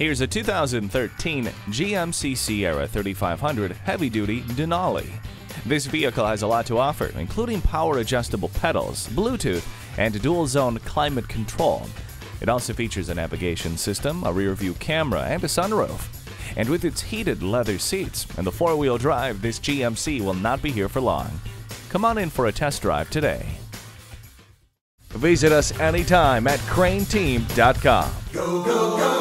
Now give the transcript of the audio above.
Here's a 2013 GMC Sierra 3500 heavy-duty Denali. This vehicle has a lot to offer, including power adjustable pedals, Bluetooth, and dual zone climate control. It also features a navigation system, a rear view camera, and a sunroof. And with its heated leather seats and the four wheel drive, this GMC will not be here for long. Come on in for a test drive today. Visit us anytime at crainteam.com. Go, go, go.